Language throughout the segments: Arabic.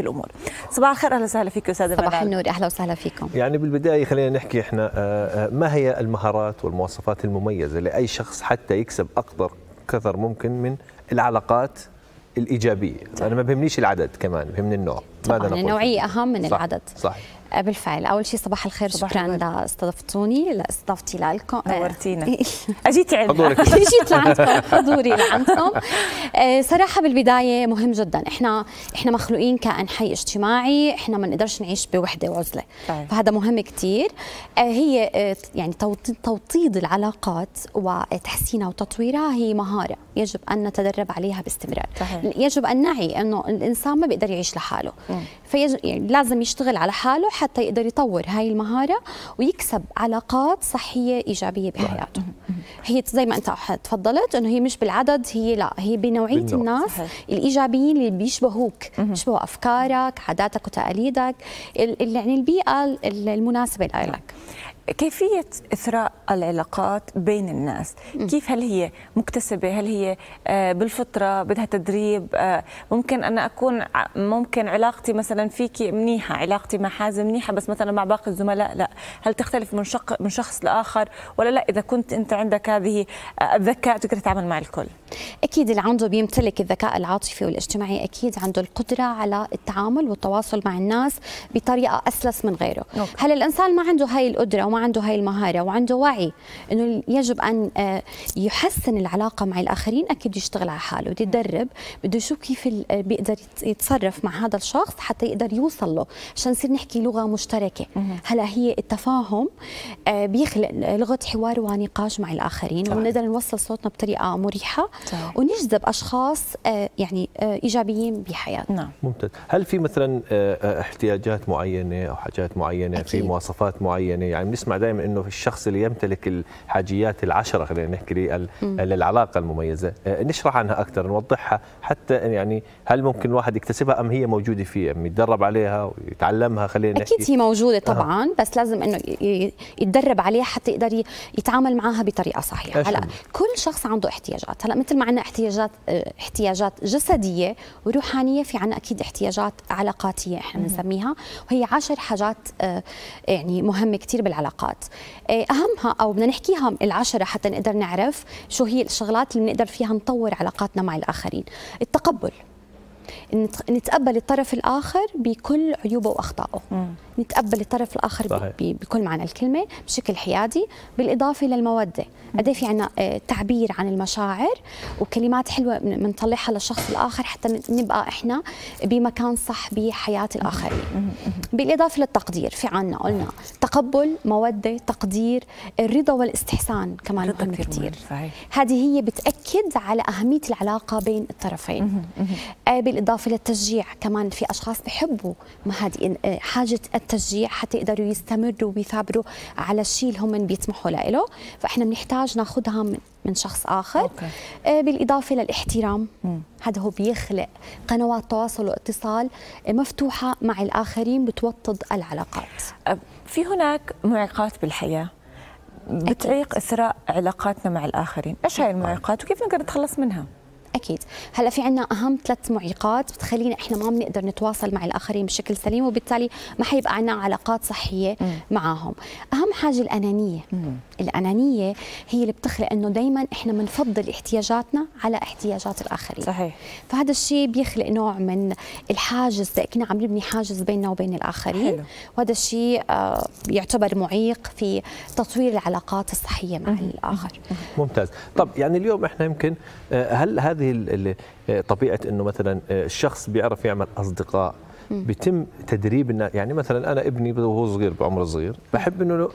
الأمور. صباح الخير أهلا وسهلا فيك أستاذة صباح النور أهلا وسهلا فيكم. يعني بالبداية خلينا نحكي إحنا ما هي المهارات والمواصفات المميزة لأي شخص حتى يكسب أقدر كثر ممكن من العلاقات الإيجابية؟ صح. أنا ما بهمنيش العدد كمان بهمني النوع. ماذا نقول؟ النوعية أهم من صح. العدد. صح. بالفعل. أول شيء صباح الخير صباح شكرا لاستضفتوني لاستضافتي لكم نورتينا. اجيتي عندنا جيت لعندكم حضوري لعندكم. صراحة بالبداية مهم جدا. إحنا إحنا مخلوقين كائن حي اجتماعي إحنا ما نقدرش نعيش بوحدة وعزلة. طيب. فهذا مهم كثير هي يعني توطيد العلاقات وتحسينها وتطويرها هي مهارة يجب أن نتدرب عليها باستمرار. صحيح. يجب أن نعي إنه الإنسان ما بيقدر يعيش لحاله. فيجب يعني لازم يشتغل على حاله حتى يقدر يطور هاي المهارة ويكسب علاقات صحية إيجابية بحياته. هي زي ما أنت تفضلت إنه هي مش بالعدد هي لا هي بنوعية الناس صحيح. الإيجابيين اللي بيشبهوك بيشبهوا أفكارك عاداتك وتقاليدك يعني البيئة المناسبة لك. كيفية إثراء العلاقات بين الناس؟ كيف هل هي مكتسبة؟ هل هي بالفطرة بدها تدريب؟ ممكن أنا أكون ممكن علاقتي مثلا فيك منيحة علاقتي مع حازم منيحة بس مثلا مع باقي الزملاء لا. هل تختلف من شق من شخص لآخر ولا لا؟ إذا كنت أنت عندك هذه الذكاء تقدر تتعامل مع الكل. أكيد اللي عنده بيمتلك الذكاء العاطفي والاجتماعي. أكيد عنده القدرة على التعامل والتواصل مع الناس بطريقة أسلس من غيره. أوكي. هل الإنسان ما عنده هاي القدرة وما عنده هاي المهارة وعنده وعي أنه يجب أن يحسن العلاقة مع الآخرين أكيد يشتغل على حاله بده يتدرب بده يشوف كيف بيقدر يتصرف مع هذا الشخص حتى يقدر يوصل له عشان نصير نحكي لغة مشتركة. هلا هي التفاهم بيخلق لغة حوار ونقاش مع الآخرين ونقدر نوصل صوتنا بطريقة مريحة. ونجذب أشخاص يعني إيجابيين بحياتنا. نعم. ممتاز. هل في مثلا احتياجات معينة أو حاجات معينة أكيد. في مواصفات معينة؟ يعني بنسمع دائما إنه الشخص اللي يمتلك الحاجيات العشرة خلينا نحكي للعلاقه المميزة. نشرح عنها أكثر نوضحها حتى يعني هل ممكن الواحد يكتسبها أم هي موجودة فيه أم يتدرب عليها ويتعلمها خلينا نحكي. أكيد هي موجودة طبعا أه. بس لازم إنه يتدرب عليها حتى يقدر يتعامل معها بطريقة صحيحة. هلأ كل شخص عنده احتياجات. هلأ مثل ما عندنا احتياجات احتياجات جسدية وروحانية في عندنا أكيد احتياجات علاقاتية إحنا بنسميها وهي عشر حاجات يعني مهمة كثير بالعلاقات أهمها أو بدنا نحكيها العشرة حتى نقدر نعرف شو هي الشغلات اللي بنقدر فيها نطور علاقاتنا مع الآخرين. التقبل. نتقبل الطرف الآخر بكل عيوبه وأخطائه. نتقبل الطرف الآخر صحيح. بكل معنى الكلمة بشكل حيادي بالإضافة للموده قد في عنا تعبير عن المشاعر وكلمات حلوة بنطلعها للشخص الآخر حتى نبقى إحنا بمكان صح بحياة الآخرين. بالإضافة للتقدير في عنا قلنا تقبل مودة تقدير الرضا والإستحسان كمان مهم كثير هذه هي بتأكد على أهمية العلاقة بين الطرفين. بالإضافة للتشجيع كمان في أشخاص بحبوا ما هذه حاجة التشجيع حتى يقدروا يستمروا ويثابروا على الشيء اللي هم بيطمحوا له. فإحنا بنحتاج ناخذها من من شخص آخر. أوكي. بالإضافة للاحترام. هذا هو بيخلق قنوات تواصل واتصال مفتوحة مع الآخرين بتوطد العلاقات. في هناك معيقات بالحياة. بتعيق إثراء علاقاتنا مع الآخرين. إيش هاي المعيقات؟ وكيف نقدر نتخلص منها؟ أكيد هلا في عنا أهم ثلاث معيقات بتخلينا إحنا ما بنقدر نتواصل مع الآخرين بشكل سليم وبالتالي ما حيبقى عنا علاقات صحية مم. معهم أهم حاجة الأنانية مم. الأنانية هي اللي بتخلق إنه دائما إحنا بنفضل احتياجاتنا على احتياجات الآخرين صحيح فهذا الشيء بيخلق نوع من الحاجز كنا عم نبني حاجز بيننا وبين الآخرين حلو. وهذا الشيء آه يعتبر معيق في تطوير العلاقات الصحية مع مم. الآخر ممتاز طب يعني اليوم إحنا يمكن هل هذه طبيعة إنه مثلا الشخص بيعرف يعمل أصدقاء. بيتم تدريب الناس يعني مثلا أنا ابني وهو صغير بعمر صغير بحب إنه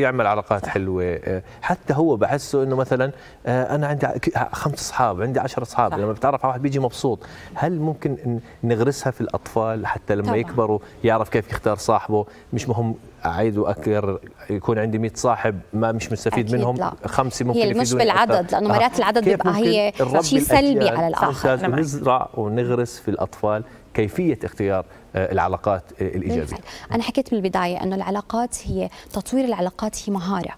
يعمل علاقات حلوة حتى هو بحسه إنه مثلا أنا عندي خمس أصحاب عندي عشر أصحاب لما بتعرف على واحد بيجي مبسوط. هل ممكن نغرسها في الأطفال حتى لما طبعا. يكبروا يعرف كيف يختار صاحبه؟ مش مهم اعيد واكرر يكون عندي 100 صاحب ما مش مستفيد منهم لا. خمسة ممكن هي مش بالعدد لأنه مرات العدد بيبقى هي شيء سلبي على الآخر. نزرع ونغرس في الأطفال كيفية اختيار العلاقات الإيجابية. أنا حكيت بالبدايه إنه العلاقات هي تطوير العلاقات هي مهارة.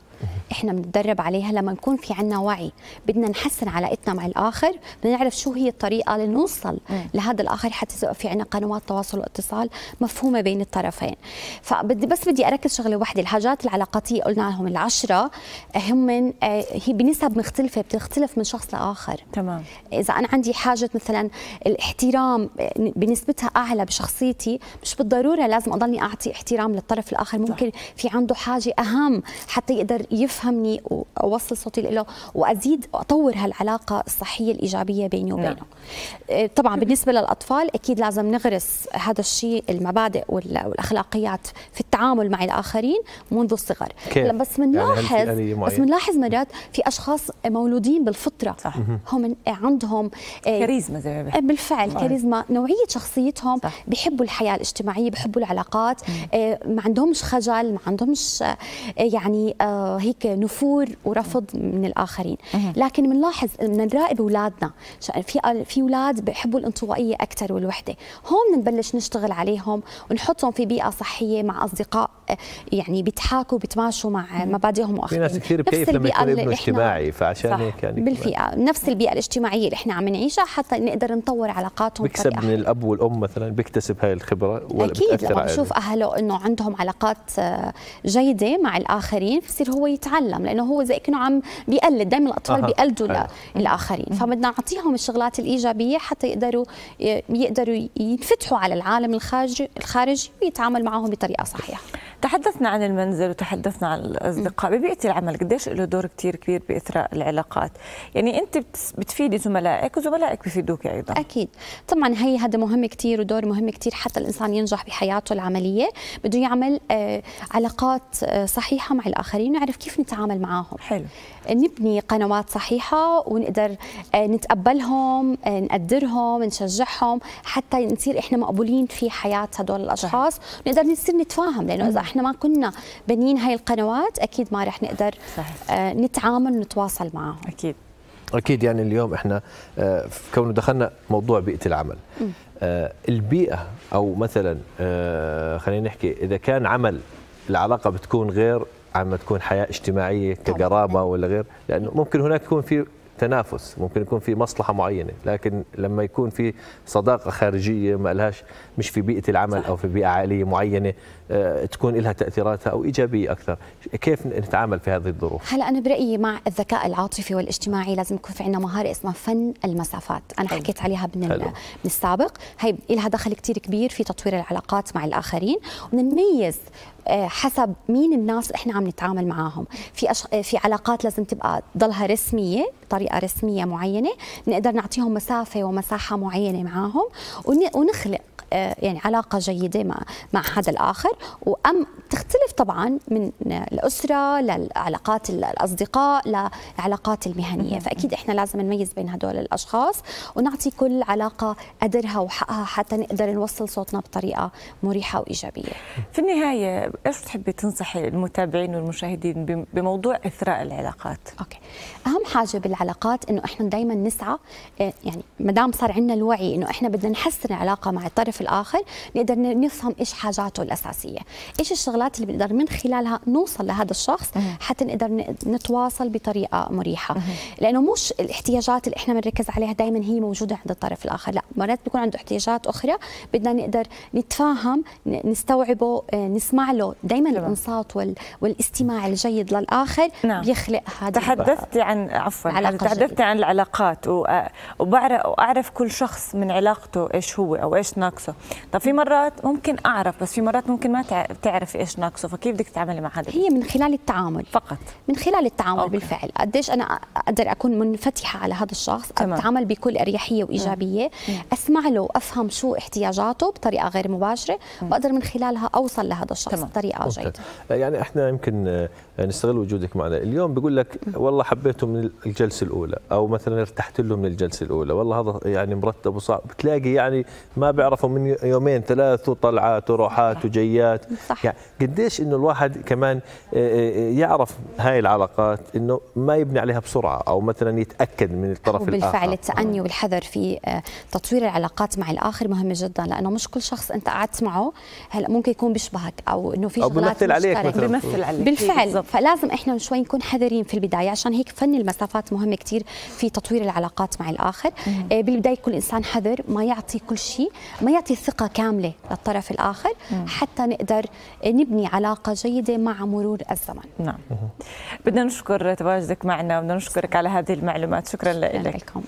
إحنا بنتدرب عليها لما نكون في عنا وعي. بدنا نحسن علاقتنا مع الآخر بدنا نعرف شو هي الطريقة لنوصل لهذا الآخر حتى يبقى في عنا قنوات تواصل واتصال مفهومة بين الطرفين. فبدي بس بدي أركز شغلة واحدة الحاجات العلاقاتية قلنا لهم العشرة هم من آه، هي بنسب مختلفة بتختلف من شخص لآخر. تمام. إذا أنا عندي حاجة مثلا الاحترام بنسبتها أعلى بشخصيتي مش بالضرورة لازم أضلني أعطي احترام للطرف الآخر ممكن. في عنده حاجة أهم حتى يقدر يفهمني وأوصل صوتي له وأزيد أطور هالعلاقة الصحية الإيجابية بيني وبينه. نعم. آه، طبعا بالنسبة للأطفال أكيد لازم نغرس هذا الشيء المبادئ والأخلاقيات في التعامل مع الآخرين منذ الصغر. بس بنلاحظ يعني بس بنلاحظ مرات في أشخاص مولودين بالفطرة. صح. هم عندهم آه، كاريزما زي ما بالفعل صحيح. كاريزما. نوعية شخصيتهم صح. بيحبوا الحياة الاجتماعية بيحبوا العلاقات. آه ما عندهمش خجل ما عندهمش آه يعني آه هيك نفور ورفض من الآخرين. لكن بنلاحظ بدنا نراقب أولادنا. في في أولاد بيحبوا الانطوائية أكثر والوحدة. هون بنبلش نشتغل عليهم ونحطهم في بيئة صحية مع أصدقاء آه، يعني بيتحاكوا بيتماشوا مع مبادئهم واخلاقهم في ناس كثير بكيف لما يكون ابنه اجتماعي فعشان هيك يعني بالفئة. نفس البيئة الاجتماعية اللي إحنا عم نعيشها حتى نقدر نطور علاقاتهم بيكسب من الأب والأم مثلا بيكتسب هاي الخبرة ولا أكيد. لما بشوف أهله إنه عندهم علاقات آه، جيدة مع الآخرين بصير هو يتعلم لأنه هو زي كأنه عم بيقلد دائما الأطفال أه. بيقلدوا الاخرين فبدنا نعطيهم الشغلات الإيجابية حتى يقدروا يقدروا ينفتحوا على العالم الخارجي الخارجي ويتعامل معهم بطريقة صحيحة. تحدثنا عن المنزل وتحدثنا عن الأصدقاء. ببيئة العمل قديش له دور كثير كبير باثراء العلاقات؟ يعني أنت بتفيدي زملائك وزملائك بفيدوك أيضا. أكيد. طبعا هي هذا مهم كثير ودور مهم كثير حتى الإنسان ينجح بحياته العملية. بده يعمل آه علاقات آه صحيحة مع الآخرين ونعرف كيف نتعامل معهم. حلو. نبني قنوات صحيحة ونقدر آه نتقبلهم آه نقدرهم نشجعهم حتى نصير إحنا مقبولين في حياة هدول الأشخاص. نقدر نصير نتفاهم لأنه إذا إحنا ما كنا بنين هاي القنوات أكيد ما رح نقدر صحيح. آه نتعامل ونتواصل معهم أكيد. أكيد يعني اليوم إحنا آه كونه دخلنا موضوع بيئة العمل. آه البيئة أو مثلا خلينا نحكي إذا كان عمل العلاقة بتكون غير عما تكون حياة اجتماعية كقرابه ولا غير لأنه ممكن هناك يكون في تنافس ممكن يكون في مصلحة معينة لكن لما يكون في صداقة خارجية ما لهاش مش في بيئة العمل صح. أو في بيئة عائلية معينة آه، تكون لها تأثيراتها أو إيجابية أكثر كيف نتعامل في هذه الظروف هلا أنا برأيي مع الذكاء العاطفي والاجتماجتماعي لازم يكون في عندنا مهارة اسمها فن المسافات أنا حلو. حكيت عليها من, من السابق هي لها دخل كثير كبير في تطوير العلاقات مع الآخرين ونميز حسب مين الناس إحنا عم نتعامل معاهم. في أش... في علاقات لازم تبقى ضلها رسمية بطريقة رسمية معينة. نقدر نعطيهم مسافة ومساحة معينة معاهم ون... ونخلق آه، يعني علاقة جيدة مع مع هذا الآخر. وأم تختلف طبعا من الأسرة للعلاقات الأصدقاء للعلاقات المهنية. فأكيد إحنا لازم نميز بين هدول الأشخاص ونعطي كل علاقة قدرها وحقها حتى نقدر نوصل صوتنا بطريقة مريحة وإيجابية. في النهاية إيش بتحبي تنصحي المتابعين والمشاهدين بموضوع إثراء العلاقات؟ أوكي. أهم حاجة بالعلاقات إنه إحنا دائما نسعى آه، يعني ما دام صار عندنا الوعي إنه إحنا بدنا نحسن العلاقة مع الطرف الآخر نقدر نفهم إيش حاجاته الأساسية. إيش الشغلات اللي بنقدر من خلالها نوصل لهذا الشخص حتى نقدر نتواصل بطريقة مريحة. لأنه مش الاحتياجات اللي إحنا بنركز عليها دائما هي موجودة عند الطرف الآخر. لا مرات بيكون عنده احتياجات أخرى بدنا نقدر نتفاهم نستوعبه آه، نسمع له. دائما الإنصات والاستماع الجيد للآخر نعم. بيخلق هذا تحدثتي عن عفوا تحدثتي عن العلاقات وبعرف وأعرف كل شخص من علاقته إيش هو أو إيش ناقصه. ناقصه. طب في مرات ممكن أعرف بس في مرات ممكن ما تعرفي إيش ناقصه فكيف بدك تتعاملي مع هذا؟ هي من خلال التعامل. فقط. من خلال التعامل أوكي. بالفعل. قديش أنا أقدر أكون منفتحة على هذا الشخص؟ تمام. أتعامل بكل أريحية وإيجابية. مم. أسمع له وأفهم شو احتياجاته بطريقة غير مباشرة. واقدر من خلالها أوصل لهذا الشخص تمام. بطريقة جيدة. يعني إحنا يمكن آه، نستغل وجودك معنا. اليوم بيقول لك والله حبيته من الجلسة الأولى. أو مثلا ارتحت له من الجلسة الأولى. والله هذا يعني مرتب وصعب. بتلاقي يعني ما بيعرفوا من من يومين ثلاث وطلعات وروحات وجيات صح. يعني قديش إنه الواحد كمان يعرف هاي العلاقات إنه ما يبني عليها بسرعة أو مثلا يتأكد من الطرف الآخر بالفعل التأني والحذر في تطوير العلاقات مع الآخر مهمة جدا لأنه مش كل شخص أنت قعدت معه هلا ممكن يكون بيشبهك أو إنه في شغلات بيمثل عليك مشتركة. مثلاً. بيمثل عليك بالفعل. فلازم إحنا شوي نكون حذرين في البداية عشان هيك فن المسافات مهم كثير في تطوير العلاقات مع الآخر آه، بالبداية كل إنسان حذر ما يعطي كل شيء ما يعطي ثقه كاملة للطرف الآخر حتى نقدر نبني علاقة جيدة مع مرور الزمن. نعم. بدنا نشكر تواجدك معنا وبدنا نشكرك على هذه المعلومات. شكرا لك. لكم.